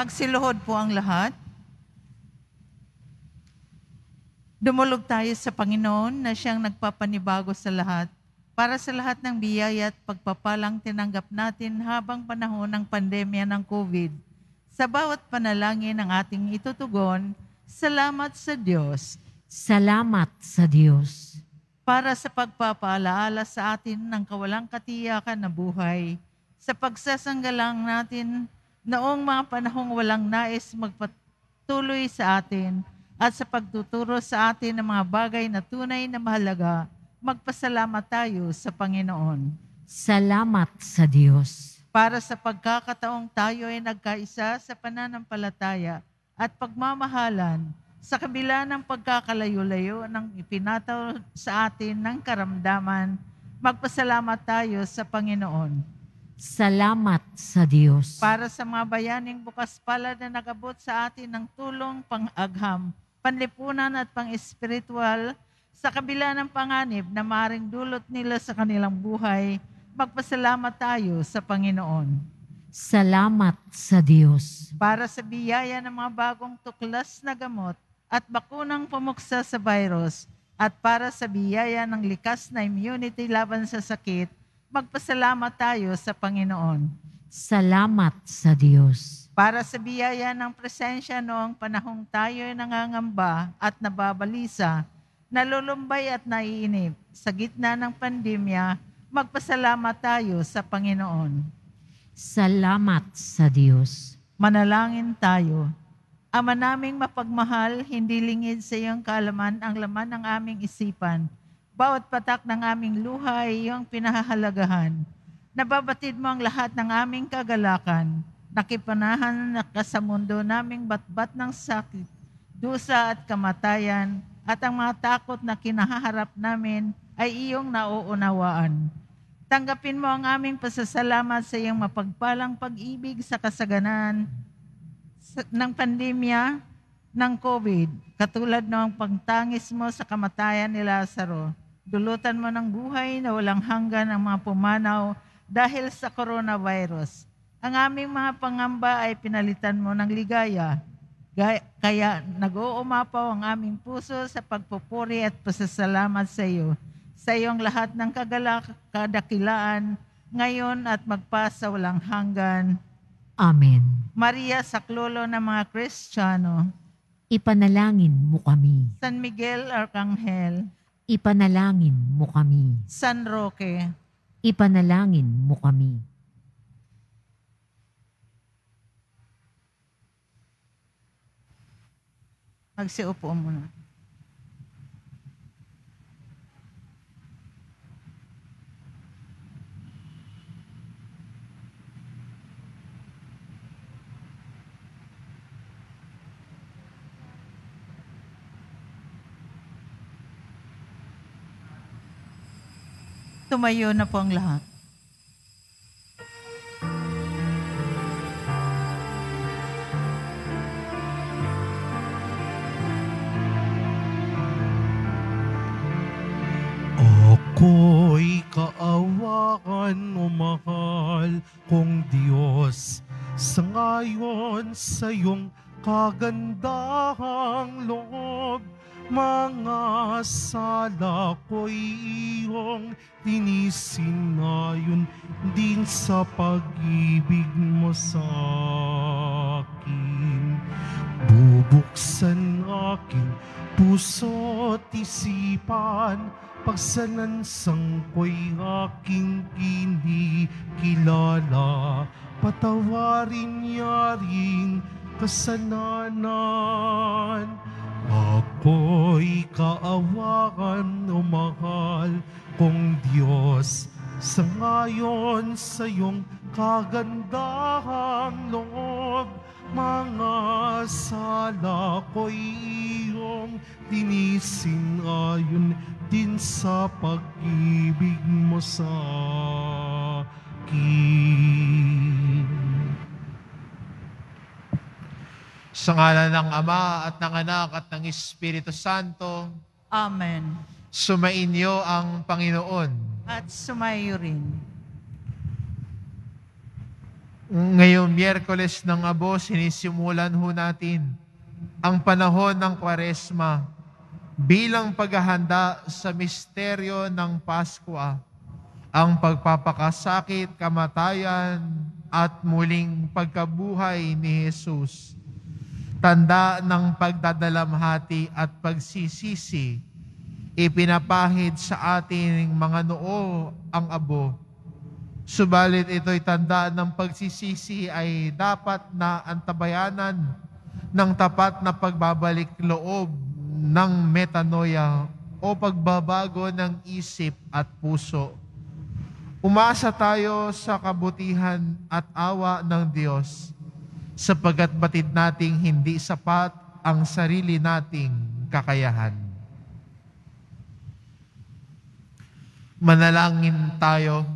Magsiluhod po ang lahat. Dumulog tayo sa Panginoon na siyang nagpapanibago sa lahat para sa lahat ng biyaya at pagpapalang tinanggap natin habang panahon ng pandemya ng COVID. Sa bawat panalangin ng ating itutugon, salamat sa Diyos Salamat sa Diyos. para sa pagpapaalaala sa atin ng kawalang katiyakan na buhay, sa pagsasanggalang natin noong mga panahong walang nais magpatuloy sa atin, at sa pagtuturo sa atin ng mga bagay na tunay na mahalaga, magpasalamat tayo sa Panginoon. Salamat sa Diyos. Para sa pagkakataong tayo ay nagkaisa sa pananampalataya at pagmamahalan, sa kabila ng pagkakalayo-layo ng ipinataw sa atin ng karamdaman, magpasalamat tayo sa Panginoon. Salamat sa Diyos. Para sa mga bayaning bukas palad na nagabot sa atin ng tulong pang-agham, panlipunan at pang-espiritual, sa kabila ng panganib na maring dulot nila sa kanilang buhay, magpasalamat tayo sa Panginoon. Salamat sa Diyos. Para sa biyaya ng mga bagong tuklas na gamot at bakunang pumuksa sa virus, at para sa biyaya ng likas na immunity laban sa sakit, magpasalamat tayo sa Panginoon. Salamat sa Diyos. Para sa biyaya ng presensya noong panahong tayo ay nangangamba at nababalisa, nalulumbay at naiinip sa gitna ng pandemya, magpasalamat tayo sa Panginoon. Salamat sa Diyos. Manalangin tayo. Ama naming mapagmahal, hindi lingid sa iyong kaalaman ang laman ng aming isipan. Bawat patak ng aming luha ay iyong pinahahalagahan. Nababatid mo ang lahat ng aming kagalakan. Nakipanahan na sa mundo naming batbat ng sakit, dusa at kamatayan, at ang mga takot na kinahaharap namin ay iyong nauunawaan. Tanggapin mo ang aming pasasalamat sa iyong mapagpalang pag-ibig sa kasaganan sa- ng pandemya ng COVID, katulad ng pagtangis mo sa kamatayan ni Lazaro. Dulutan mo ng buhay na walang hanggan ang mga pumanaw dahil sa coronavirus. Ang aming mga pangamba ay pinalitan mo ng ligaya. Gaya- Kaya nag-uumapaw ang aming puso sa pagpupuri at pasasalamat sa iyo. Sa iyong lahat ng kagalak- kadakilaan, ngayon at magpasa walang hanggan. Amen. Maria, saklolo ng mga Kristiyano, Ipanalangin mo kami. San Miguel Arcangel, Ipanalangin mo kami. San Roque, Ipanalangin mo kami. magsiupo muna. Tumayo na po ang lahat. Ako'y kaawakan o mahal kong Diyos sa ngayon sa iyong kagandahang loob. Mga sala ko'y iyong tinisinayon din sa pag-ibig mo sa akin. Bubuksan aking puso't isipan Pagsanansang ko'y aking kinikilala Patawarin niya rin kasalanan Ako'y kaawakan o mahal kong Diyos Sa ngayon sa iyong kagandahang loob mga sala ko'y iyong tinisin ayon din sa pag-ibig mo sa akin. Sa ngalan ng Ama at ng Anak at ng Espiritu Santo, Amen. sumainyo ang Panginoon. At sumayo rin. Ngayong Miyerkules ng Abo, sinisimulan ho natin ang panahon ng Kwaresma bilang paghahanda sa misteryo ng Pasko, ang pagpapakasakit, kamatayan, at muling pagkabuhay ni Jesus. Tanda ng pagdadalamhati at pagsisisi, ipinapahid sa ating mga noo ang abo. Subalit ito'y tanda ng pagsisisi ay dapat na antabayanan ng tapat na pagbabalik loob ng metanoia o pagbabago ng isip at puso. Umasa tayo sa kabutihan at awa ng Diyos sapagkat batid nating hindi sapat ang sarili nating kakayahan. Manalangin tayo.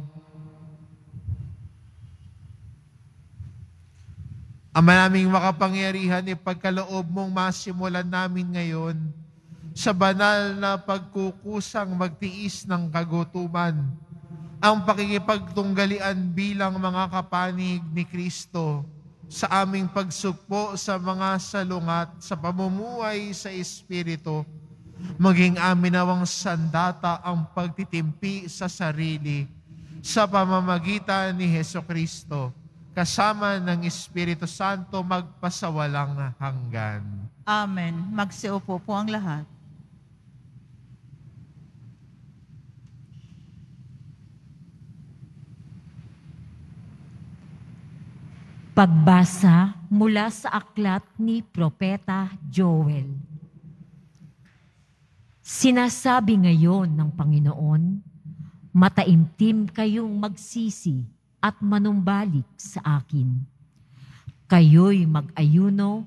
Ama naming makapangyarihan, ipagkaloob mong masimulan namin ngayon sa banal na pagkukusang magtiis ng kagutuman, ang pakikipagtunggalian bilang mga kapanig ni Kristo sa aming pagsugpo sa mga salungat sa pamumuhay sa Espiritu, maging amin nawang sandata ang pagtitimpi sa sarili sa pamamagitan ni Heso Kristo kasama ng Espiritu Santo magpasawalang hanggan. Amen. Magsiupo po ang lahat. Pagbasa mula sa aklat ni Propeta Joel. Sinasabi ngayon ng Panginoon, mataimtim kayong magsisi at manumbalik sa akin. Kayo'y mag-ayuno,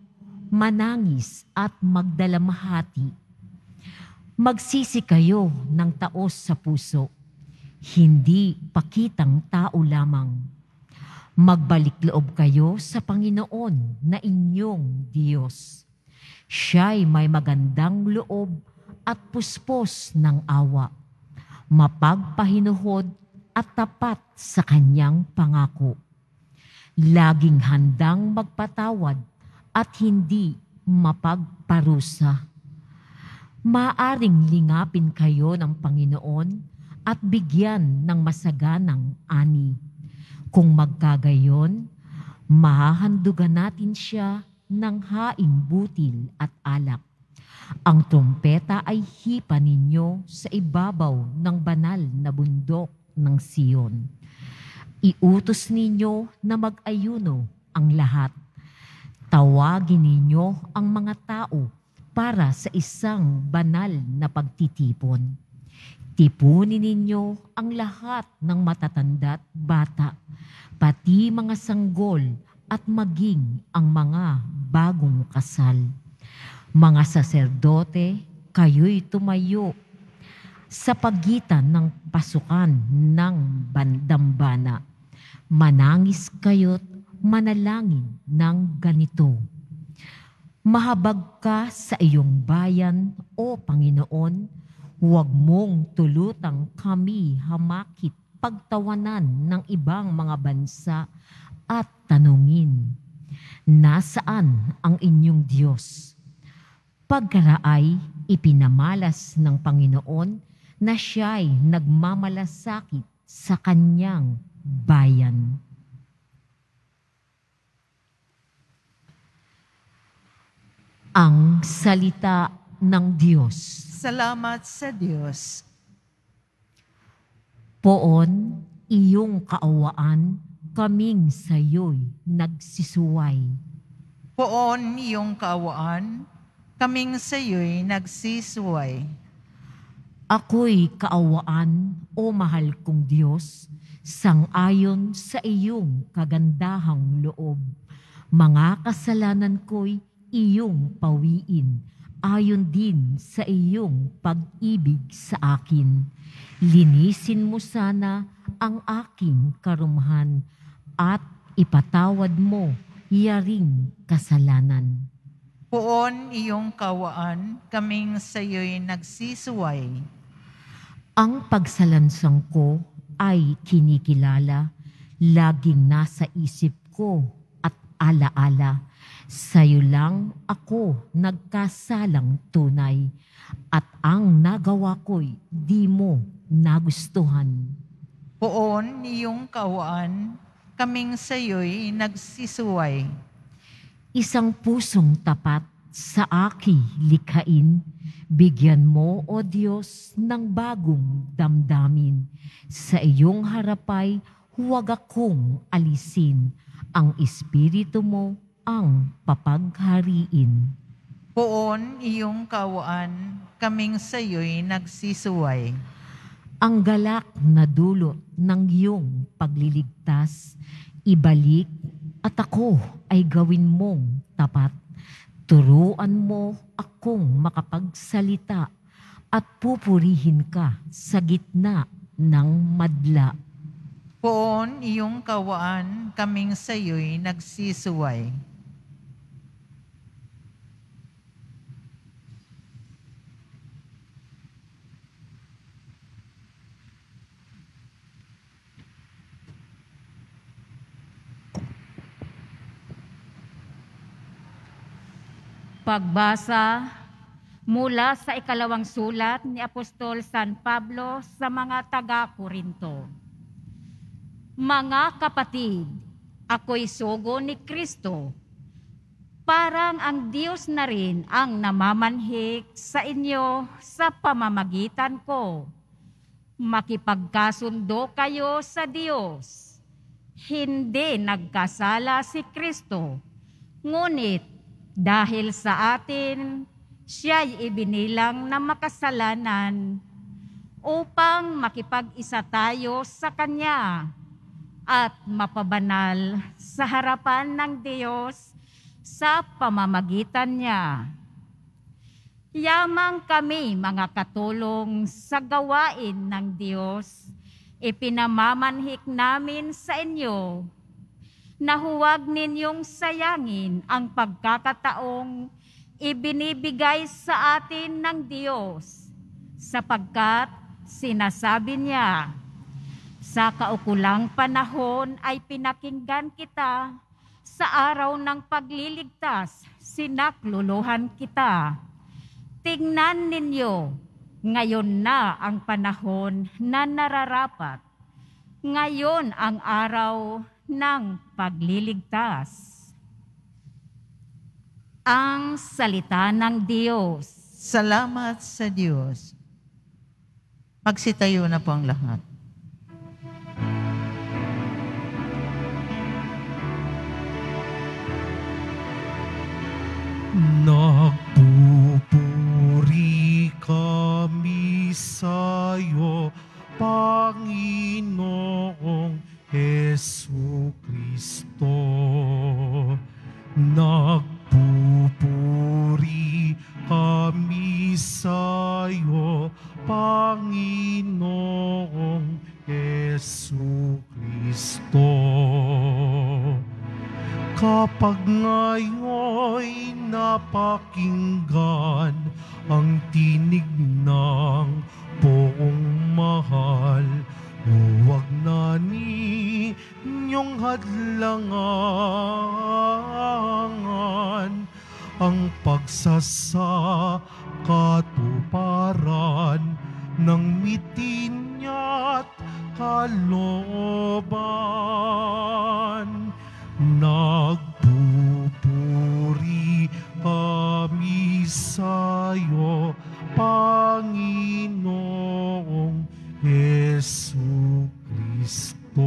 manangis at magdalamhati. Magsisi kayo ng taos sa puso, hindi pakitang tao lamang. Magbalik loob kayo sa Panginoon na inyong Diyos. Siya'y may magandang loob at puspos ng awa, mapagpahinuhod at tapat sa kanyang pangako. Laging handang magpatawad at hindi mapagparusa. Maaring lingapin kayo ng Panginoon at bigyan ng masaganang ani. Kung magkagayon, mahahandugan natin siya ng haing butil at alak. Ang trompeta ay hipa ninyo sa ibabaw ng banal na bundok ng Siyon. Iutos ninyo na mag-ayuno ang lahat. Tawagin ninyo ang mga tao para sa isang banal na pagtitipon. Tipunin ninyo ang lahat ng matatanda't bata, pati mga sanggol at maging ang mga bagong kasal. Mga saserdote, kayo'y tumayo sa pagitan ng pasukan ng bandambana. Manangis kayo't manalangin ng ganito. Mahabag ka sa iyong bayan, O Panginoon, huwag mong tulutang kami hamakit pagtawanan ng ibang mga bansa at tanungin, nasaan ang inyong Diyos? Pagkaraay, ipinamalas ng Panginoon na siya'y nagmamalasakit sa kanyang bayan. Ang salita ng Diyos. Salamat sa Diyos. Poon, iyong kaawaan, kaming sayo'y nagsisuway. Poon iyong kaawaan, kaming sa iyo'y nagsisuway. Ako'y kaawaan, o mahal kong Diyos, sangayon sa iyong kagandahang loob. Mga kasalanan ko'y iyong pawiin, ayon din sa iyong pag-ibig sa akin. Linisin mo sana ang aking karumhan at ipatawad mo yaring kasalanan. Poon iyong kawaan, kaming sa iyo'y nagsisuway. Ang pagsalansang ko ay kinikilala, laging nasa isip ko at alaala. Sa'yo lang ako nagkasalang tunay at ang nagawa ko'y di mo nagustuhan. Poon iyong kawaan, kaming sayo'y nagsisuway. Isang pusong tapat sa aki likhain, bigyan mo, O Diyos, ng bagong damdamin. Sa iyong harapay, huwag akong alisin. Ang Espiritu mo ang papaghariin. Poon iyong kawaan, kaming sayo'y nagsisuway. Ang galak na dulot ng iyong pagliligtas, ibalik at ako ay gawin mong tapat. Turuan mo akong makapagsalita at pupurihin ka sa gitna ng madla. Poon iyong kawaan, kaming sayo'y nagsisuway. Pagbasa mula sa ikalawang sulat ni Apostol San Pablo sa mga taga-Korinto. Mga kapatid, ako'y sugo ni Kristo. Parang ang Diyos na rin ang namamanhik sa inyo sa pamamagitan ko. Makipagkasundo kayo sa Diyos. Hindi nagkasala si Kristo, ngunit dahil sa atin, siya'y ibinilang na makasalanan upang makipag-isa tayo sa Kanya at mapabanal sa harapan ng Diyos sa pamamagitan niya. Yamang kami mga katulong sa gawain ng Diyos, ipinamamanhik namin sa inyo na huwag ninyong sayangin ang pagkakataong ibinibigay sa atin ng Diyos sapagkat sinasabi niya, sa kaukulang panahon ay pinakinggan kita sa araw ng pagliligtas, sinakluluhan kita. Tingnan ninyo, ngayon na ang panahon na nararapat. Ngayon ang araw ng pagliligtas. Ang salita ng Diyos. Salamat sa Diyos. Magsitayo na po ang lahat. Nagpupuri kami sa'yo, Panginoong Heso Kristo. Nagpupuri kami sa'yo, Panginoong Heso Kristo. Kapag ngayon'y napakinggan ang tinig ng poong mahal, huwag na ninyong hadlangan ang pagsasakatuparan ng mitin niya't kalooban. Nagpupuri kami sa'yo, Panginoong Yesu Kristo.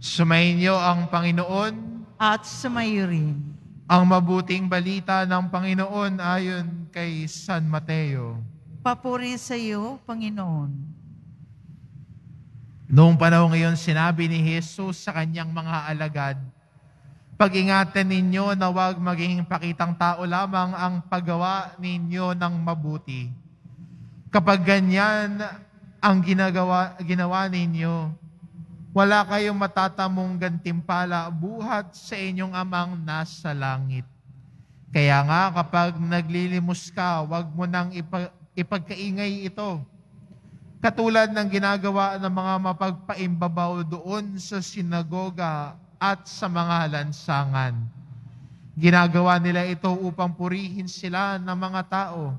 Sumainyo ang Panginoon, At sumayo rin. ang mabuting balita ng Panginoon ayon kay San Mateo. Papuri sa iyo, Panginoon. Noong panahon ngayon, sinabi ni Jesus sa kanyang mga alagad, Pag-ingatan ninyo na huwag maging pakitang tao lamang ang paggawa ninyo ng mabuti. Kapag ganyan ang ginagawa, ginawa ninyo, wala kayong matatamong gantimpala buhat sa inyong amang nasa langit. Kaya nga kapag naglilimos ka, huwag mo nang ipa- ipagkaingay ito Katulad ng ginagawa ng mga mapagpaimbabaw doon sa sinagoga at sa mga lansangan. Ginagawa nila ito upang purihin sila ng mga tao.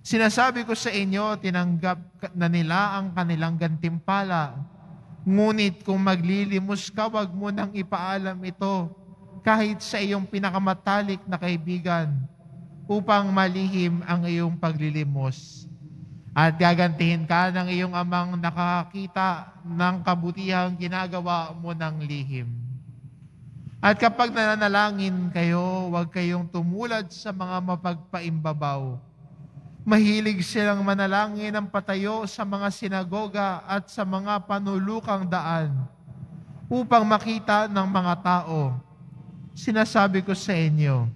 Sinasabi ko sa inyo, tinanggap na nila ang kanilang gantimpala. Ngunit kung maglilimos ka, wag mo nang ipaalam ito kahit sa iyong pinakamatalik na kaibigan upang malihim ang iyong paglilimos. At gagantihin ka ng iyong amang nakakita ng kabutihang ginagawa mo ng lihim. At kapag nananalangin kayo, huwag kayong tumulad sa mga mapagpaimbabaw. Mahilig silang manalangin ng patayo sa mga sinagoga at sa mga panulukang daan upang makita ng mga tao. Sinasabi ko sa inyo,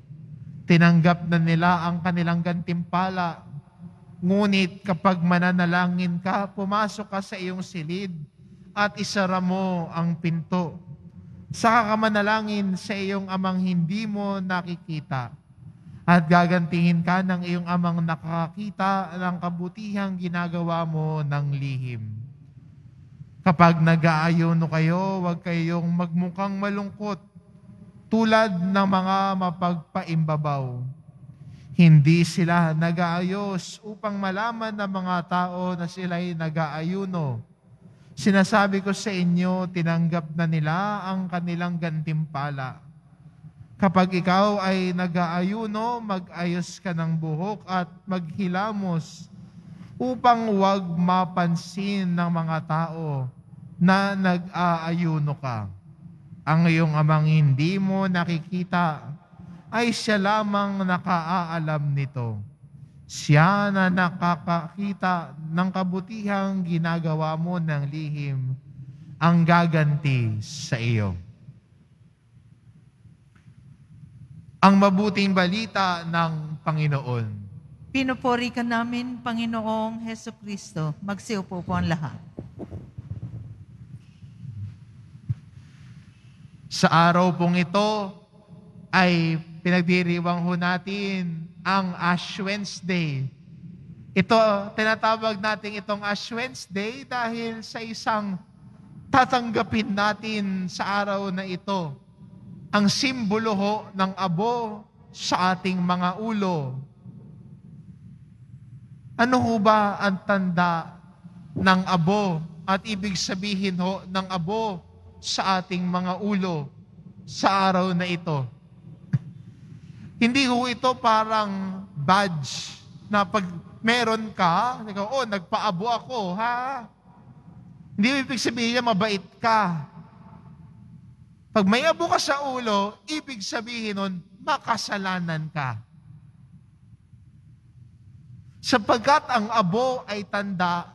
tinanggap na nila ang kanilang gantimpala Ngunit kapag mananalangin ka, pumasok ka sa iyong silid at isara mo ang pinto. Saka ka manalangin sa iyong amang hindi mo nakikita at gagantihin ka ng iyong amang nakakita ng kabutihang ginagawa mo ng lihim. Kapag nag-aayono kayo, huwag kayong magmukhang malungkot tulad ng mga mapagpaimbabaw hindi sila nag-aayos upang malaman ng mga tao na sila'y nag-aayuno. Sinasabi ko sa inyo, tinanggap na nila ang kanilang gantimpala. Kapag ikaw ay nag-aayuno, mag-ayos ka ng buhok at maghilamos upang huwag mapansin ng mga tao na nag-aayuno ka. Ang iyong amang hindi mo nakikita ay siya lamang nakaaalam nito. Siya na nakakakita ng kabutihang ginagawa mo ng lihim ang gaganti sa iyo. Ang mabuting balita ng Panginoon. Pinupuri ka namin, Panginoong Heso Kristo. Magsiupo po ang lahat. Sa araw pong ito ay pinagdiriwang ho natin ang Ash Wednesday. Ito, tinatawag natin itong Ash Wednesday dahil sa isang tatanggapin natin sa araw na ito ang simbolo ho ng abo sa ating mga ulo. Ano ho ba ang tanda ng abo at ibig sabihin ho ng abo sa ating mga ulo sa araw na ito? Hindi ho ito parang badge na pag meron ka, ikaw, oh, nagpaabo ako, ha? Hindi ibig sabihin niya mabait ka. Pag may abo ka sa ulo, ibig sabihin nun, makasalanan ka. Sapagkat ang abo ay tanda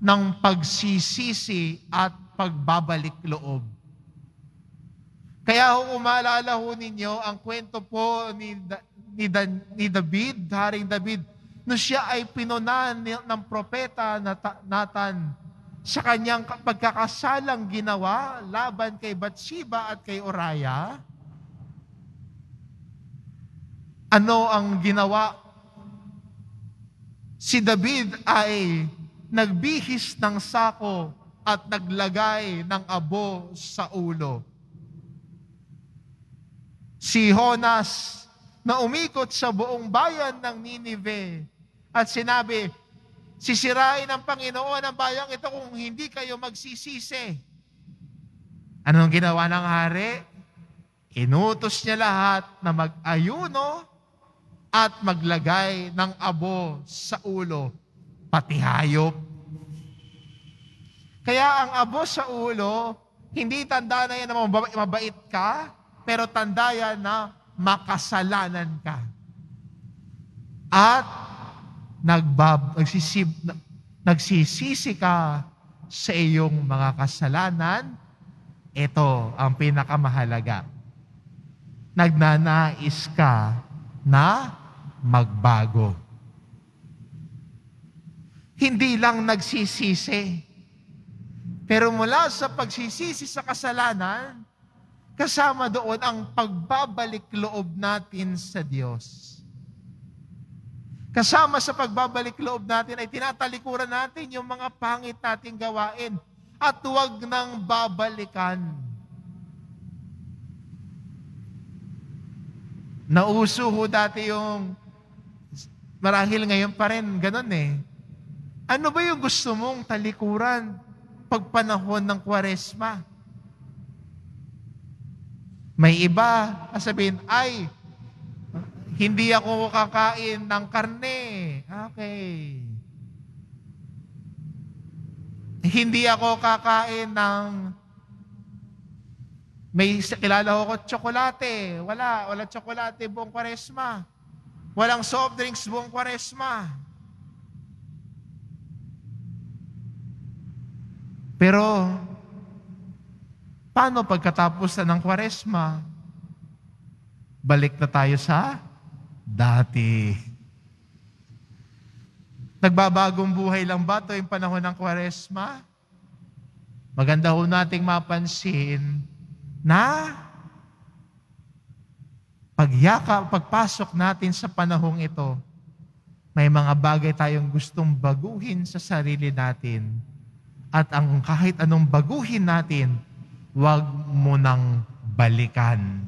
ng pagsisisi at pagbabalik loob. Kaya ho umalala ho ninyo ang kwento po ni, ni, ni David, Haring David, no siya ay pinunan ng propeta Nathan sa kanyang pagkakasalang ginawa laban kay Bathsheba at kay Oraya. Ano ang ginawa? Si David ay nagbihis ng sako at naglagay ng abo sa ulo si Honas na umikot sa buong bayan ng Ninive at sinabi, sisirain ng Panginoon ang bayang ito kung hindi kayo magsisisi. Anong ginawa ng hari? Inutos niya lahat na mag-ayuno at maglagay ng abo sa ulo, pati hayop. Kaya ang abo sa ulo, hindi tanda na yan na mabait ka, pero tanda yan na makasalanan ka. At nagbab, nagsisib, nagsisisi ka sa iyong mga kasalanan, ito ang pinakamahalaga. Nagnanais ka na magbago. Hindi lang nagsisisi, pero mula sa pagsisisi sa kasalanan, Kasama doon ang pagbabalik loob natin sa Diyos. Kasama sa pagbabalik loob natin ay tinatalikuran natin yung mga pangit nating gawain at huwag nang babalikan. Nauso ho dati yung marahil ngayon pa rin, ganun eh. Ano ba yung gusto mong talikuran pag panahon ng kwaresma? May iba, sabihin, ay, hindi ako kakain ng karne. Okay. Hindi ako kakain ng may kilala ko tsokolate. Wala, wala tsokolate buong kwaresma. Walang soft drinks buong kwaresma. Pero, paano pagkatapos na ng kwaresma? Balik na tayo sa dati. Nagbabagong buhay lang ba ito yung panahon ng kwaresma? Maganda ho nating mapansin na pagyaka, pagpasok natin sa panahong ito, may mga bagay tayong gustong baguhin sa sarili natin. At ang kahit anong baguhin natin, huwag mo nang balikan.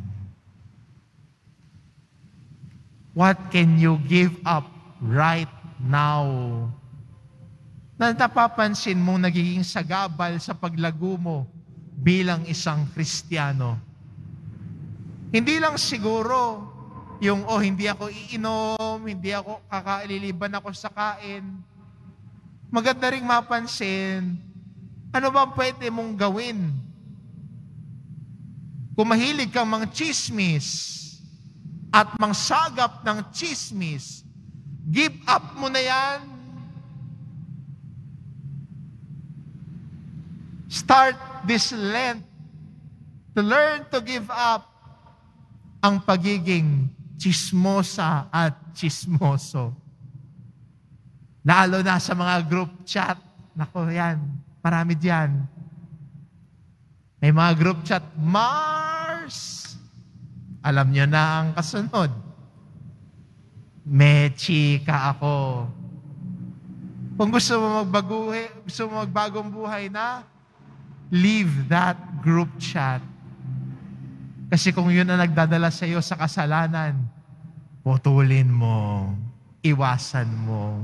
What can you give up right now? Na napapansin mo nagiging sagabal sa paglago mo bilang isang Kristiyano. Hindi lang siguro yung, oh, hindi ako iinom, hindi ako kakaililiban ako sa kain. Maganda ring mapansin, ano ba pwede mong gawin? Kung mahilig kang mga chismis at mangsagap ng chismis, give up mo na yan. Start this Lent to learn to give up ang pagiging chismosa at chismoso. Lalo na sa mga group chat. Nako, yan. Marami diyan. May mga group chat. Mars! Alam niyo na ang kasunod. May chika ako. Kung gusto mo magbaguhi, gusto mo magbagong buhay na, leave that group chat. Kasi kung yun ang nagdadala sa iyo sa kasalanan, putulin mo, iwasan mo.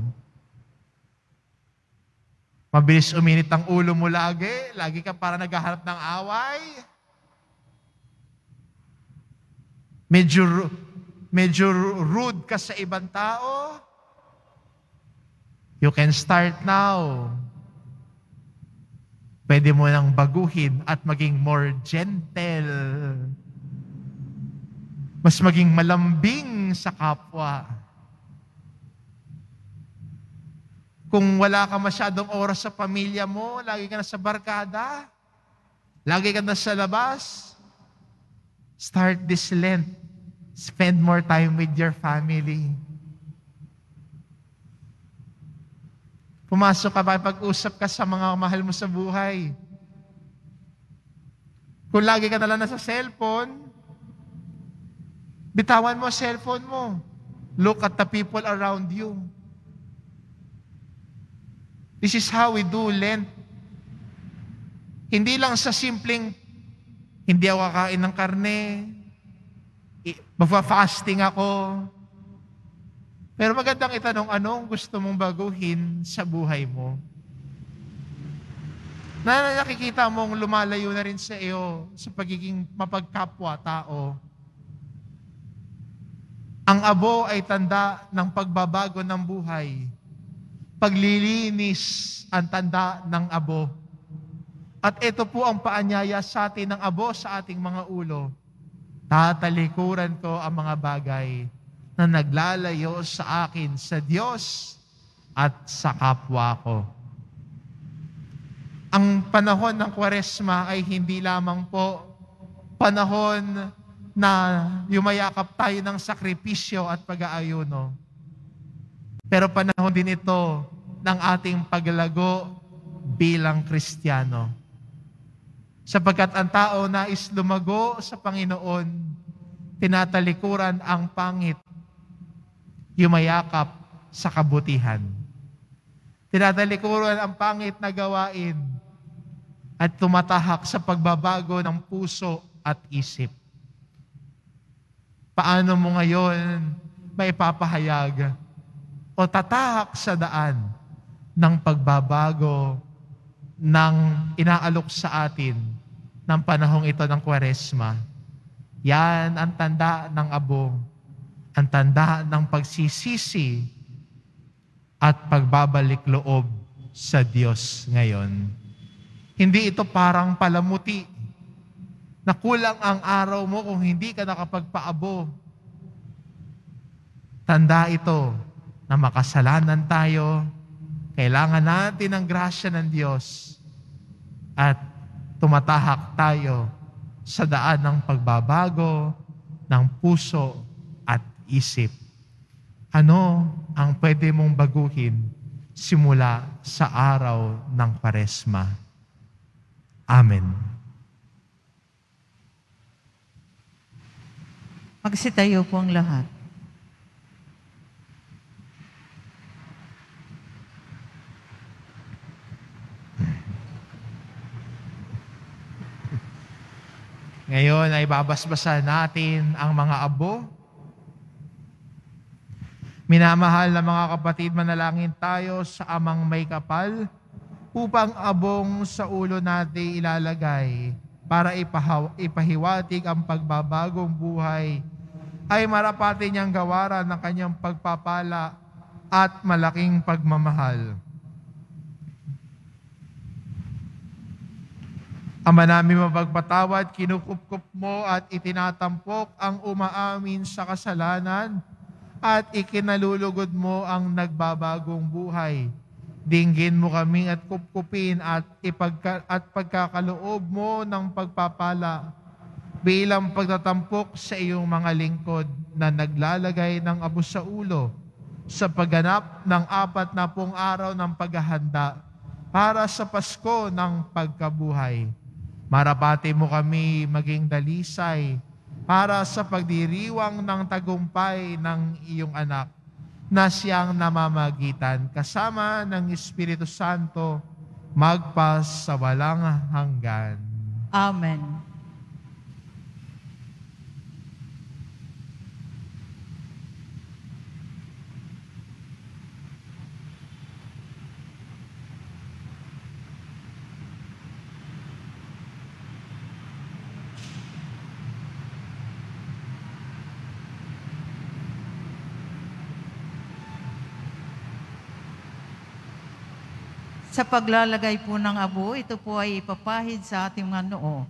Mabilis uminit ang ulo mo lagi. Lagi ka para naghahanap ng away. Medyo, medyo rude ka sa ibang tao. You can start now. Pwede mo nang baguhin at maging more gentle. Mas maging malambing sa kapwa. Kung wala ka masyadong oras sa pamilya mo, lagi ka na sa barkada, lagi ka na sa labas, start this Lent. Spend more time with your family. Pumasok ka pa, pag-usap ka sa mga mahal mo sa buhay. Kung lagi ka na lang nasa cellphone, bitawan mo cellphone mo. Look at the people around you. This is how we do Lent. Hindi lang sa simpleng, hindi ako kakain ng karne, magfa-fasting ako. Pero magandang itanong, anong gusto mong baguhin sa buhay mo? Na nakikita mong lumalayo na rin sa iyo sa pagiging mapagkapwa tao. Ang abo ay tanda ng pagbabago ng buhay paglilinis ang tanda ng abo. At ito po ang paanyaya sa atin ng abo sa ating mga ulo. Tatalikuran ko ang mga bagay na naglalayo sa akin sa Diyos at sa kapwa ko. Ang panahon ng kwaresma ay hindi lamang po panahon na yumayakap tayo ng sakripisyo at pag-aayuno. Pero panahon din ito ng ating paglago bilang Kristiyano. Sapagkat ang tao nais lumago sa Panginoon, tinatalikuran ang pangit, yumayakap sa kabutihan. Tinatalikuran ang pangit na gawain at tumatahak sa pagbabago ng puso at isip. Paano mo ngayon maipapahayag o tatahak sa daan ng pagbabago ng inaalok sa atin ng panahong ito ng Kwaresma? Yan ang tanda ng abo, ang tanda ng pagsisisi at pagbabalik loob sa Diyos ngayon. Hindi ito parang palamuti na kulang ang araw mo kung hindi ka nakapagpaabo. Tanda ito na makasalanan tayo, kailangan natin ng grasya ng Diyos at tumatahak tayo sa daan ng pagbabago ng puso at isip. Ano ang pwede mong baguhin simula sa araw ng paresma? Amen. Magsitayo po ang lahat. Ngayon ay babasbasan natin ang mga abo. Minamahal na mga kapatid, manalangin tayo sa amang may kapal upang abong sa ulo natin ilalagay para ipahaw, ipahiwatig ang pagbabagong buhay ay marapati niyang gawaran ng kanyang pagpapala at malaking pagmamahal. Ama namin mapagpatawad, kinukupkup mo at itinatampok ang umaamin sa kasalanan at ikinalulugod mo ang nagbabagong buhay. Dinggin mo kami at kupkupin at, ipagka, at pagkakaloob mo ng pagpapala bilang pagtatampok sa iyong mga lingkod na naglalagay ng abo sa ulo sa pagganap ng apat na pong araw ng paghahanda para sa Pasko ng pagkabuhay. Marapati mo kami maging dalisay para sa pagdiriwang ng tagumpay ng iyong anak na siyang namamagitan kasama ng Espiritu Santo magpas sa walang hanggan. Amen. Sa paglalagay po ng abo, ito po ay ipapahid sa ating mga noo.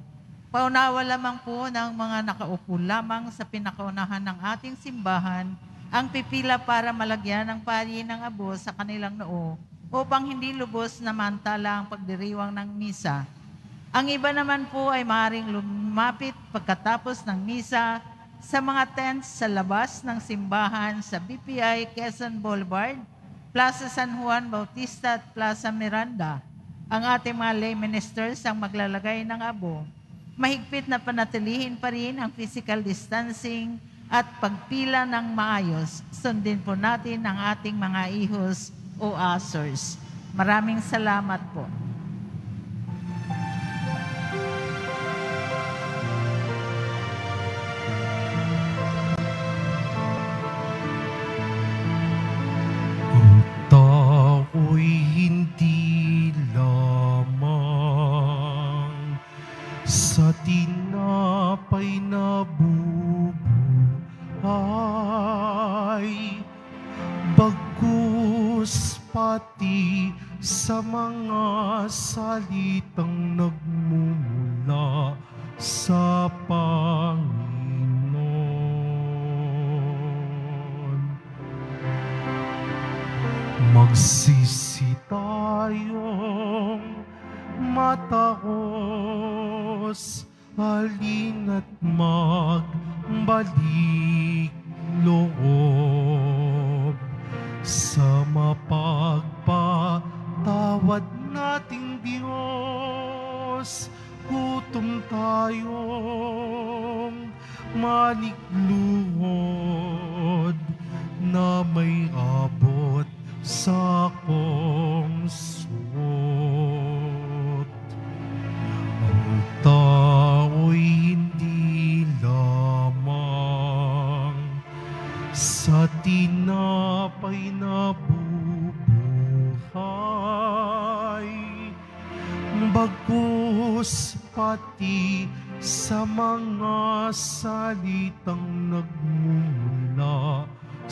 Paunawa lamang po ng mga nakaupo lamang sa pinakaunahan ng ating simbahan ang pipila para malagyan ng pari ng abo sa kanilang noo upang hindi lubos na mantala ang pagdiriwang ng misa. Ang iba naman po ay maaaring lumapit pagkatapos ng misa sa mga tents sa labas ng simbahan sa BPI Quezon Boulevard Plaza San Juan Bautista at Plaza Miranda. Ang ating mga lay ministers ang maglalagay ng abo. Mahigpit na panatilihin pa rin ang physical distancing at pagpila ng maayos. Sundin po natin ang ating mga ihos o asers. Maraming salamat po.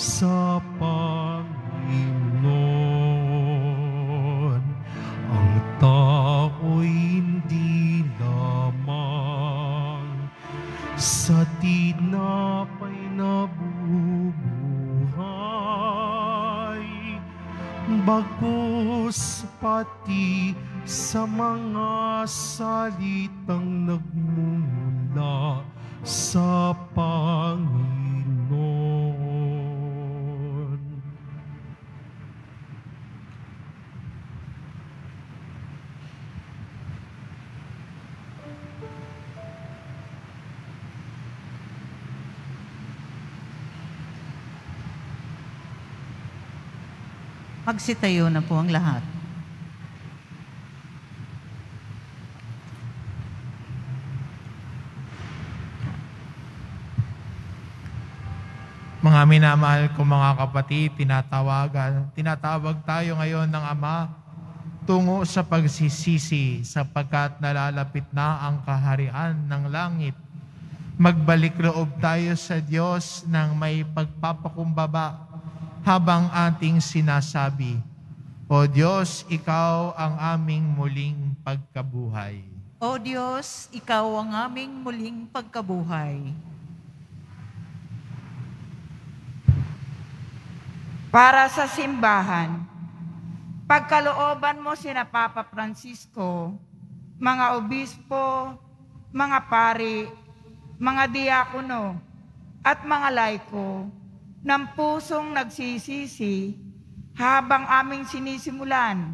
Sa Panginoon. Ang tao'y hindi lamang sa tinapay na bubuhay, bagkus pati sa mga salitang Magsitayo na po ang lahat. Mga minamahal ko mga kapatid, tinatawagan, tinatawag tayo ngayon ng Ama tungo sa pagsisisi sapagkat nalalapit na ang kaharian ng langit. Magbalik loob tayo sa Diyos ng may pagpapakumbaba habang ating sinasabi, O Diyos, Ikaw ang aming muling pagkabuhay. O Diyos, Ikaw ang aming muling pagkabuhay. para sa simbahan. Pagkalooban mo sina Papa Francisco, mga obispo, mga pari, mga diakono, at mga laiko ng pusong nagsisisi habang aming sinisimulan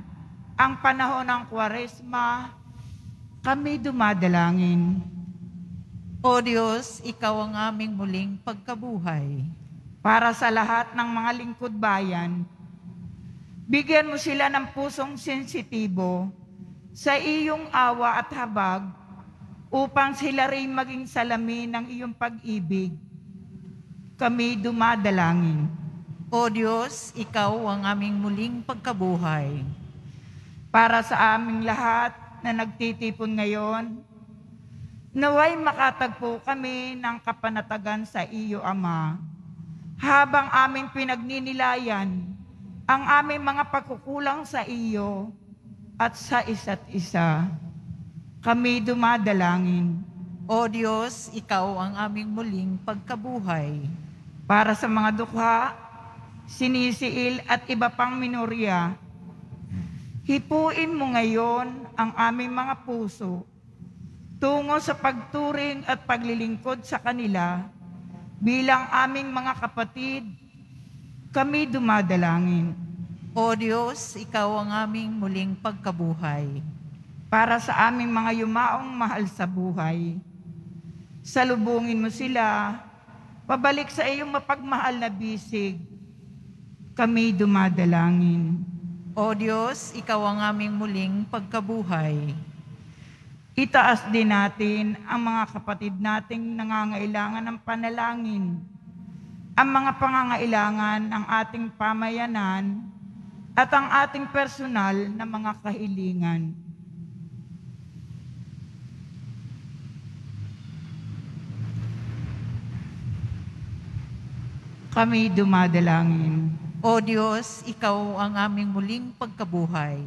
ang panahon ng kwaresma, kami dumadalangin. O Diyos, Ikaw ang aming muling pagkabuhay. para sa lahat ng mga lingkod bayan. Bigyan mo sila ng pusong sensitibo sa iyong awa at habag upang sila rin maging salamin ng iyong pag-ibig. Kami dumadalangin. O Diyos, Ikaw ang aming muling pagkabuhay. Para sa aming lahat na nagtitipon ngayon, naway makatagpo kami ng kapanatagan sa iyo, Ama habang aming pinagninilayan ang aming mga pagkukulang sa iyo at sa isa't isa. Kami dumadalangin O Diyos, Ikaw ang aming muling pagkabuhay. Para sa mga dukha, sinisiil at iba pang minorya. Hipuin mo ngayon ang aming mga puso tungo sa pagturing at paglilingkod sa kanila bilang aming mga kapatid, kami dumadalangin O Diyos, Ikaw ang aming muling pagkabuhay. para sa aming mga yumaong mahal sa buhay. Salubungin mo sila, pabalik sa iyong mapagmahal na bisig. Kami dumadalangin. O Diyos, Ikaw ang aming muling pagkabuhay. Itaas din natin ang mga kapatid nating nangangailangan ng panalangin, ang mga pangangailangan ng ating pamayanan, at ang ating personal na mga kahilingan. Kami dumadalangin. O Diyos, Ikaw ang aming muling pagkabuhay.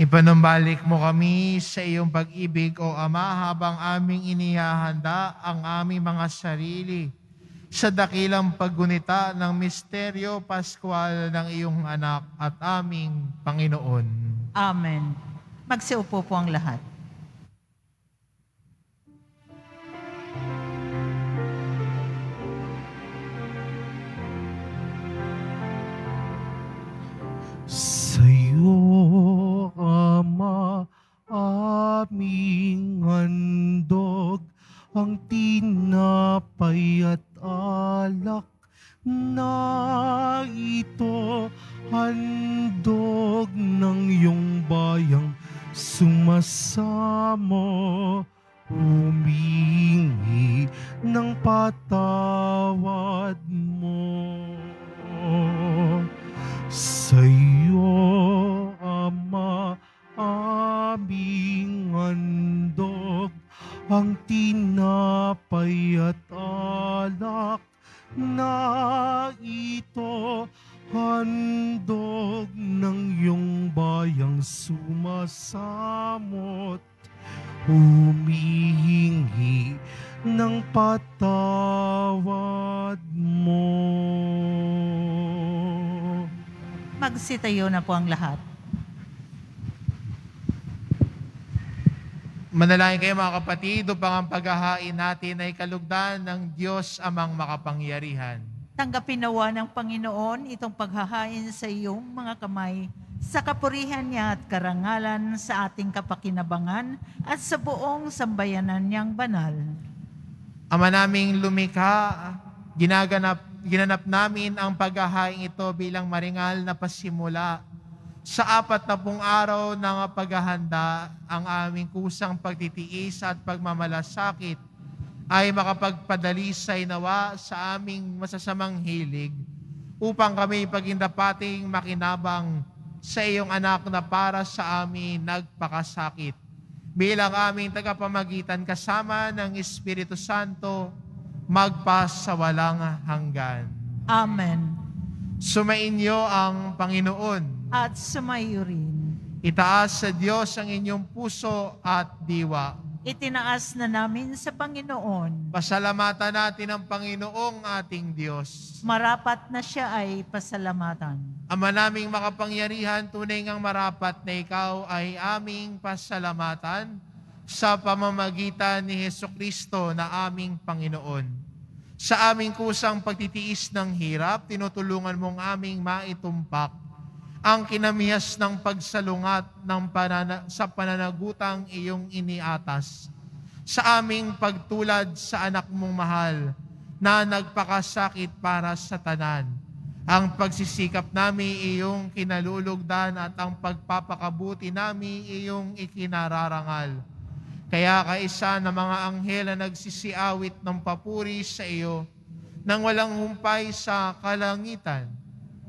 Ipanumbalik mo kami sa iyong pag-ibig, O Ama, habang aming inihahanda ang aming mga sarili sa dakilang paggunita ng misteryo paskwal ng iyong anak at aming Panginoon. Amen. Magsiupo po ang lahat. Sa'yo, Ama, aming handog ang tinapay at alak na ito handog ng iyong bayang sumasamo. Humingi ng patawad mo sa iyo ama aming handog ang tinapay at alak na ito handog ng iyong bayang sumasamot humihingi ng patawad mo. Magsitayo na po ang lahat. Manalangin kayo mga kapatid upang ang paghahain natin ay kalugdan ng Diyos amang makapangyarihan. Tanggapin nawa ng Panginoon itong paghahain sa iyong mga kamay sa kapurihan niya at karangalan sa ating kapakinabangan at sa buong sambayanan niyang banal. Ama naming lumikha, ginaganap, ginanap namin ang paghahain ito bilang maringal na pasimula sa apat na pong araw ng paghahanda ang aming kusang pagtitiis at pagmamalasakit ay makapagpadalisay nawa sa aming masasamang hilig upang kami pagindapating makinabang sa iyong anak na para sa amin nagpakasakit. Bilang aming tagapamagitan kasama ng Espiritu Santo, magpas sa walang hanggan. Amen. Sumainyo ang Panginoon. At sumayo rin. Itaas sa Diyos ang inyong puso at diwa. Itinaas na namin sa Panginoon. Pasalamatan natin ang Panginoong ating Diyos. Marapat na siya ay pasalamatan. Ama naming makapangyarihan, tunay ngang marapat na ikaw ay aming pasalamatan sa pamamagitan ni Heso Kristo na aming Panginoon. Sa aming kusang pagtitiis ng hirap, tinutulungan mong aming maitumpak ang kinamihas ng pagsalungat ng panana, sa pananagutang iyong iniatas. Sa aming pagtulad sa anak mong mahal na nagpakasakit para sa tanan. Ang pagsisikap namin iyong kinalulugdan at ang pagpapakabuti namin iyong ikinararangal. Kaya kaisa ng mga anghel na nagsisiawit ng papuri sa iyo nang walang humpay sa kalangitan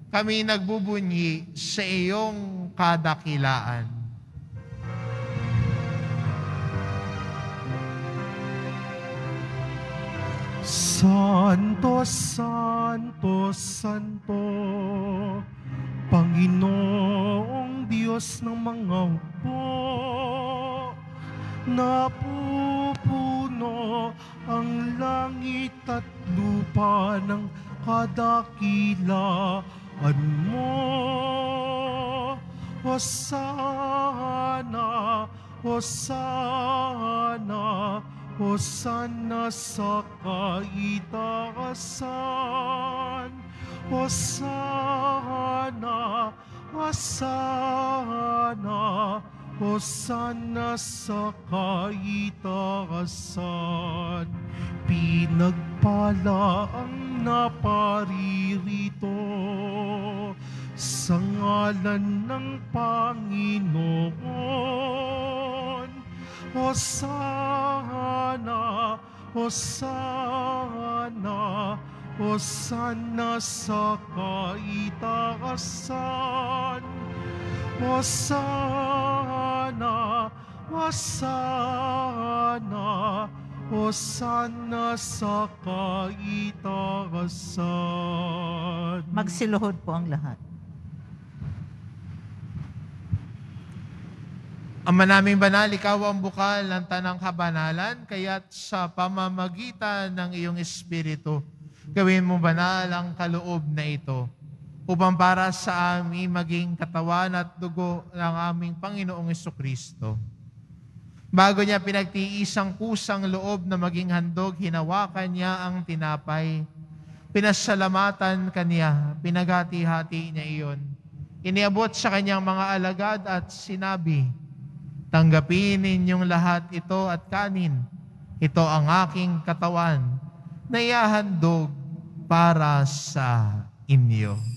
kami nagbubunyi sa iyong kadakilaan. Santo, Santo, Santo, Panginoong Diyos ng mga hukbo, napupuno ang langit at lupa ng kadakilaan mo. Hosana, Hosana, Hosana sa kaitaasan. Hosana, Hosana, Hosana sa kaitaasan. Pinagpala ang naparirito sa ngalan ng Panginoon. Hosana, Hosana, Hosana sa kaitaasan. Hosana, Hosana, Hosana sa kaitaasan. Magsiluhod po ang lahat. Ama naming banal, ikaw ang bukal ng tanang kabanalan, kaya't sa pamamagitan ng iyong Espiritu, gawin mo banal ang kaloob na ito, upang para sa amin maging katawan at dugo ng aming Panginoong Kristo. Bago niya pinagtiis ang kusang loob na maging handog, hinawakan niya ang tinapay. Pinasalamatan kaniya, pinagati-hati niya iyon. Iniabot sa kanyang mga alagad at sinabi, Tanggapin ninyong lahat ito at kanin. Ito ang aking katawan na iahandog para sa inyo.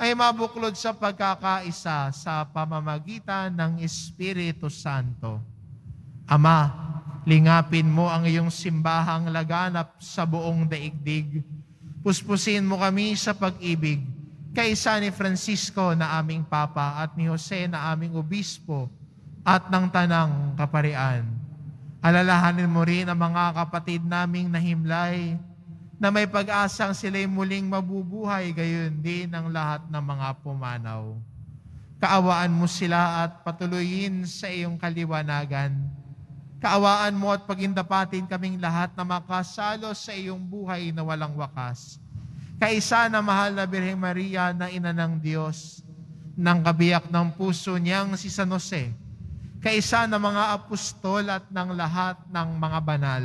ay mabuklod sa pagkakaisa sa pamamagitan ng Espiritu Santo. Ama, lingapin mo ang iyong simbahang laganap sa buong daigdig. Puspusin mo kami sa pag-ibig kaysa ni Francisco na aming Papa at ni Jose na aming Obispo at ng Tanang Kaparian. Alalahanin mo rin ang mga kapatid naming nahimlay na may pag-asang sila'y muling mabubuhay gayon din ang lahat ng mga pumanaw. Kaawaan mo sila at patuloyin sa iyong kaliwanagan. Kaawaan mo at pagindapatin kaming lahat na makasalo sa iyong buhay na walang wakas kaisa na mahal na Birheng Maria na ina ng Diyos, ng kabiyak ng puso niyang si San Jose, kaisa na mga apostol at ng lahat ng mga banal,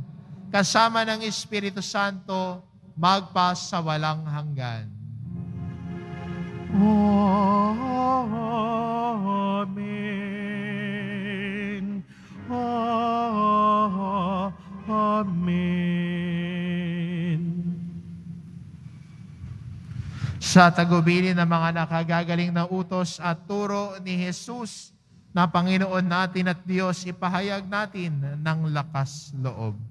kasama ng Espiritu Santo, magpas sa walang hanggan. Amen. Amen. Sa tagubilin ng mga nakagagaling na utos at turo ni Jesus na Panginoon natin at Diyos, ipahayag natin ng lakas loob.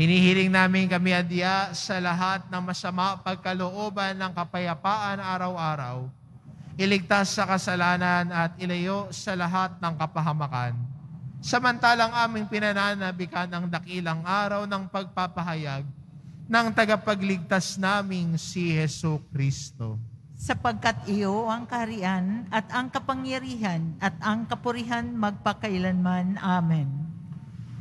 Hinihiling namin kami adya sa lahat ng masama pagkalooban ng kapayapaan araw-araw. Iligtas sa kasalanan at ilayo sa lahat ng kapahamakan. Samantalang aming pinananabikan ang dakilang araw ng pagpapahayag ng tagapagligtas naming si Heso Kristo. sapagkat iyo ang kaharian at ang kapangyarihan at ang kapurihan magpakailanman. Amen.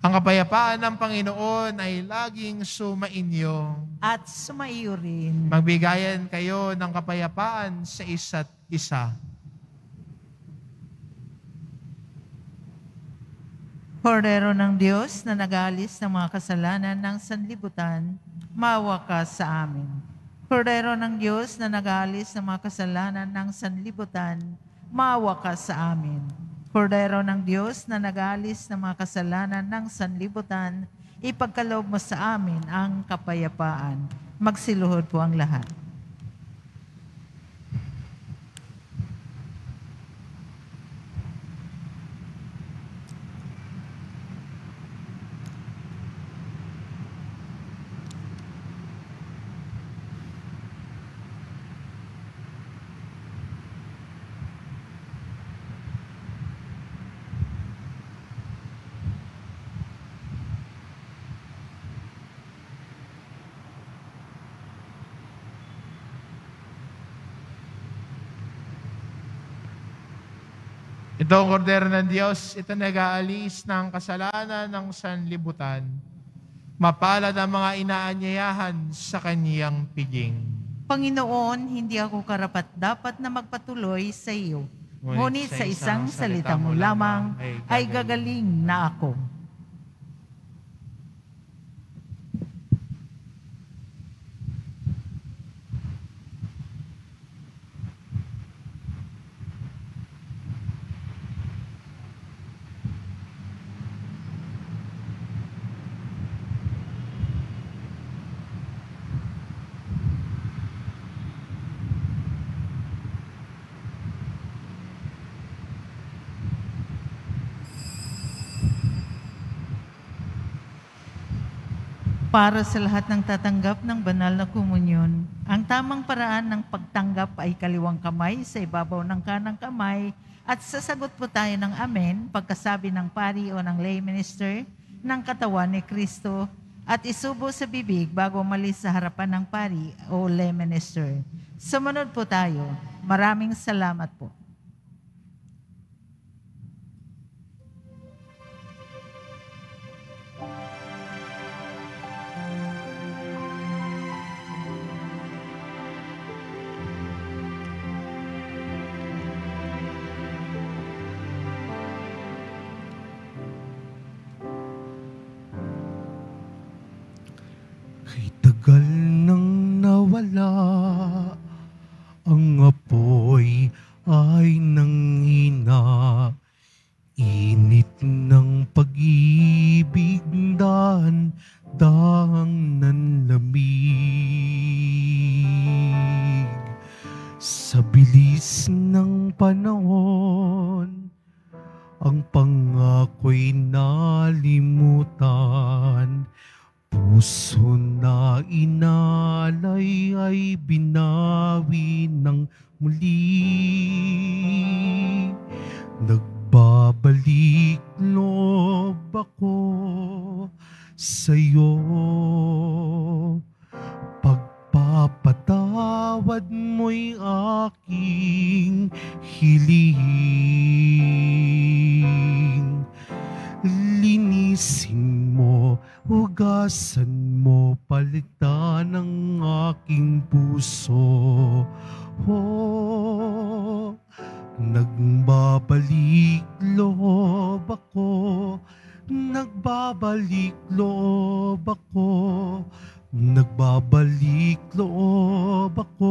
ang kapayapaan ng Panginoon ay laging sumainyo. At sumaiyo rin. Magbigayan kayo ng kapayapaan sa isa't isa. Kordero ng Diyos na nagalis ng mga kasalanan ng sanlibutan, mawa ka sa amin. Kordero ng Diyos na nagalis ng mga kasalanan ng sanlibutan, mawa ka sa amin. Kordero ng Diyos na nagalis ng mga kasalanan ng sanlibutan, ipagkaloob mo sa amin ang kapayapaan. Magsiluhod po ang lahat. Ito ang kordero ng Diyos, ito nag-aalis ng kasalanan ng sanlibutan. Mapalad ang mga inaanyayahan sa kaniyang piging. Panginoon, hindi ako karapat dapat na magpatuloy sa iyo. Ngunit sa isang salita mo lamang ay gagaling na ako. Para sa lahat ng tatanggap ng banal na komunyon, ang tamang paraan ng pagtanggap ay kaliwang kamay sa ibabaw ng kanang kamay at sasagot po tayo ng amen pagkasabi ng pari o ng lay minister ng katawan ni Kristo at isubo sa bibig bago umalis sa harapan ng pari o lay minister. Sumunod po tayo. Maraming salamat po. Ang apoy hugasan mo, palitan ang aking puso. Oh, nagbabalik loob ako, nagbabalik loob ako, nagbabalik loob ako,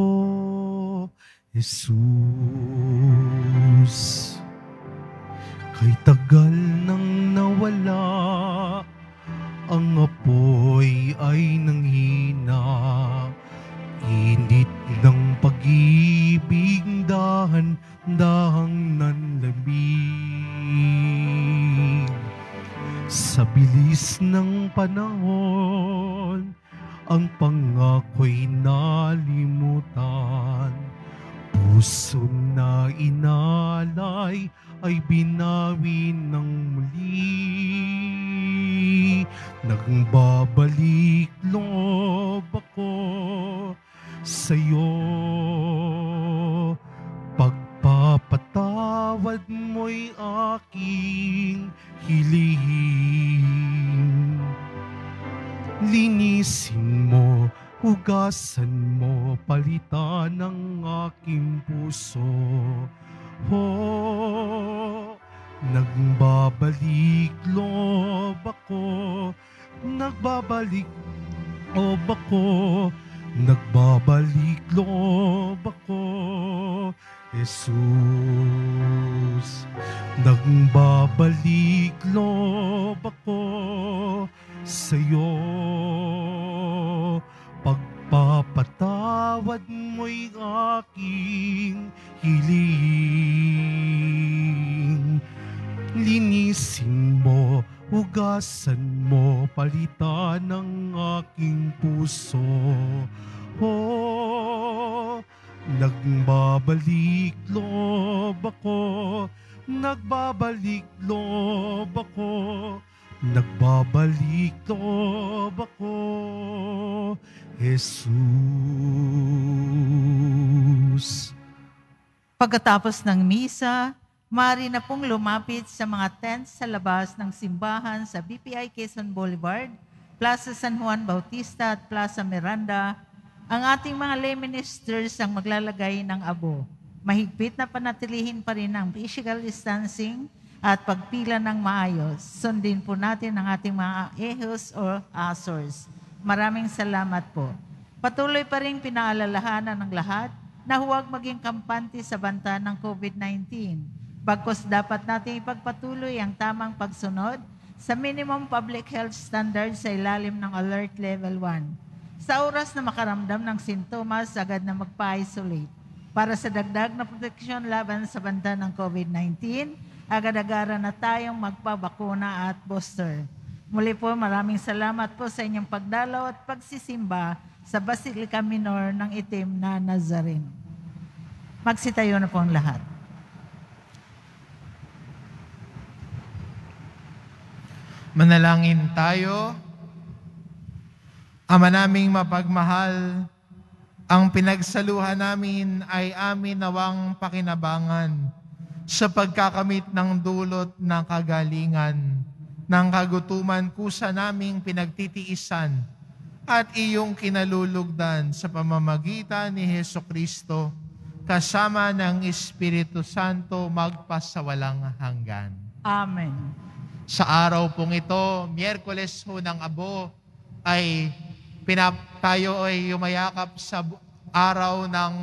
Jesus. Kay tagal nang nawala Ang apoy ay nanghina. Init ng pag-ibig dahan Dahang nanlamig. Sa bilis ng panahon Ang pangako'y nalimutan. Puso na inalay ay binawi ng muli. Nagbabalik loob ako sa'yo. Pag Pagpapatawad mo'y aking hiling Linisin mo, hugasan mo, palitan ng aking puso. Oh, nagbabalik loob ako, nagbabalik loob ako, nagbabalik loob ako. Jesus, nagbabalik loob ako sa'yo. Pagpapatawad mo'y aking hiling. Hugasan mo, palitan ng aking puso. Oh, nagbabalik loob ako, nagbabalik loob ako, nagbabalik loob ako, Jesus. Pagkatapos ng misa, maaari na pong lumapit sa mga tents sa labas ng simbahan sa BPI Quezon Boulevard, Plaza San Juan Bautista at Plaza Miranda. Ang ating mga lay ministers ang maglalagay ng abo. Mahigpit na panatilihin pa rin ang physical distancing at pagpila ng maayos. Sundin po natin ang ating mga ehos o asors. Maraming salamat po. Patuloy pa rin pinaalalahanan ng lahat na huwag maging kampante sa banta ng COVID-19. Bagkos dapat natin ipagpatuloy ang tamang pagsunod sa minimum public health standards sa ilalim ng Alert Level 1. Sa oras na makaramdam ng sintomas, agad na magpa-isolate. Para sa dagdag na proteksyon laban sa banta ng COVID-19, agad-agara na tayong magpabakuna at booster. Muli po, maraming salamat po sa inyong pagdalaw at pagsisimba sa Basilica Minor ng Itim na Nazarene. Magsitayo na po ang lahat. Manalangin tayo. Ama naming mapagmahal, ang pinagsaluhan namin ay amin nawang pakinabangan sa pagkakamit ng dulot ng kagalingan, ng kagutuman kusa naming pinagtitiisan at iyong kinalulugdan sa pamamagitan ni Heso Kristo kasama ng Espiritu Santo magpasawalang hanggan. Amen. Sa araw pong ito, Miyerkules ho ng Abo, ay pinap, tayo ay yumayakap sa araw ng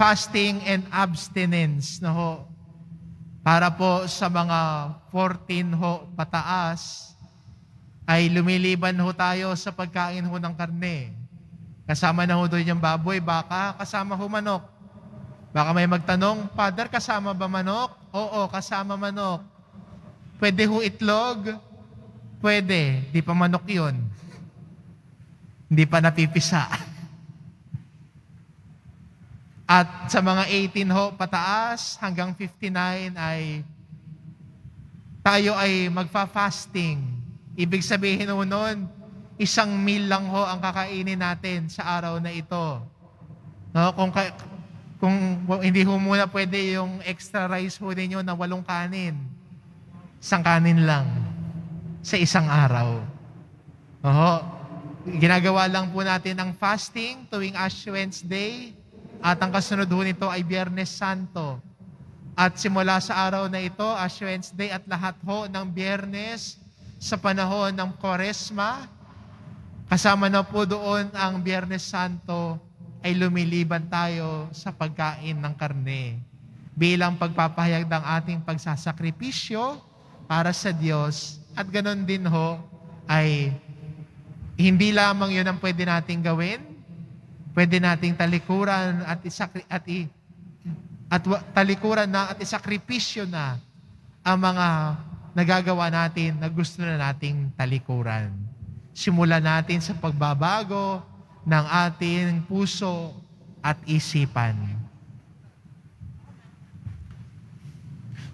fasting and abstinence na ho. Para po sa mga 14 ho pataas, ay lumiliban ho tayo sa pagkain ho ng karne. Kasama na ho doon yung baboy, baka, kasama ho manok. Baka may magtanong, Father, kasama ba manok? Oo, kasama manok. Pwede ho itlog? Pwede. Di pa manok yun. Hindi pa napipisa. At sa mga 18 ho pataas hanggang 59 ay tayo ay magfa-fasting. Ibig sabihin ho nun, isang meal lang ho ang kakainin natin sa araw na ito. No, kung ka- kung hindi ho muna pwede yung extra rice ho ninyo na walong kanin. Isang kanin lang sa isang araw. Oho. Ginagawa lang po natin ang fasting tuwing Ash Wednesday at ang kasunod ho nito ay Biyernes Santo. At simula sa araw na ito, Ash Wednesday at lahat ho ng Biyernes sa panahon ng Koresma, kasama na po doon ang Biyernes Santo ay lumiliban tayo sa pagkain ng karne bilang pagpapahayag ng ating pagsasakripisyo para sa Diyos at ganon din ho ay hindi lamang yun ang pwede nating gawin, pwede nating talikuran at isakri, at i, at talikuran na at isakripisyo na ang mga nagagawa natin na gusto na nating talikuran. Simulan natin sa pagbabago ng ating puso at isipan.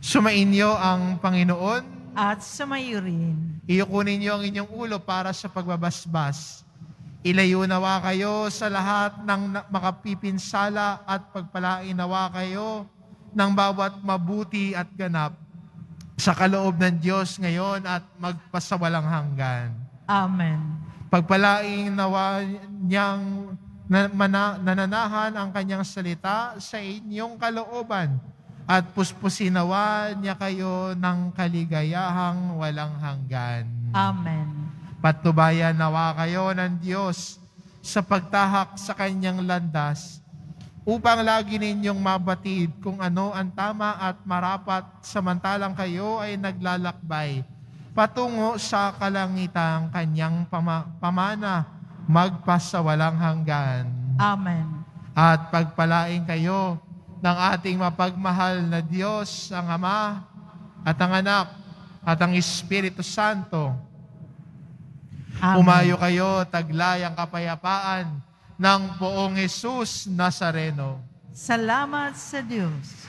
Sumainyo ang Panginoon At sumayo rin. Iyukunin niyo ang inyong ulo para sa pagbabasbas. Ilayo nawa kayo sa lahat ng makapipinsala at pagpalain nawa kayo ng bawat mabuti at ganap sa kaloob ng Diyos ngayon at magpasawalang hanggan. Amen. Pagpalaing nawa niyang na, mana, nananahan ang kanyang salita sa inyong kalooban at puspusin nawa niya kayo ng kaligayahang walang hanggan. Amen. Patnubayan nawa kayo ng Diyos sa pagtahak sa kanyang landas upang lagi ninyong mabatid kung ano ang tama at marapat samantalang kayo ay naglalakbay patungo sa kalangitang kanyang pama- pamana magpasawalang hanggan. Amen. At pagpalain kayo ng ating mapagmahal na Diyos, ang Ama at ang Anak at ang Espiritu Santo. Amen. Umayo kayo, taglay ang kapayapaan ng poong Jesus Nazareno. Salamat sa Diyos.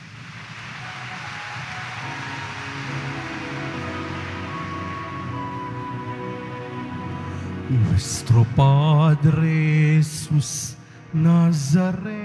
Nuestro Padre Jesus Nazareno,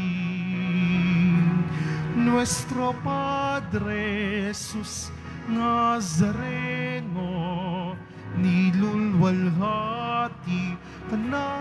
Nuestro Padre Jesus Nazareno, nilulwalhati ka namin.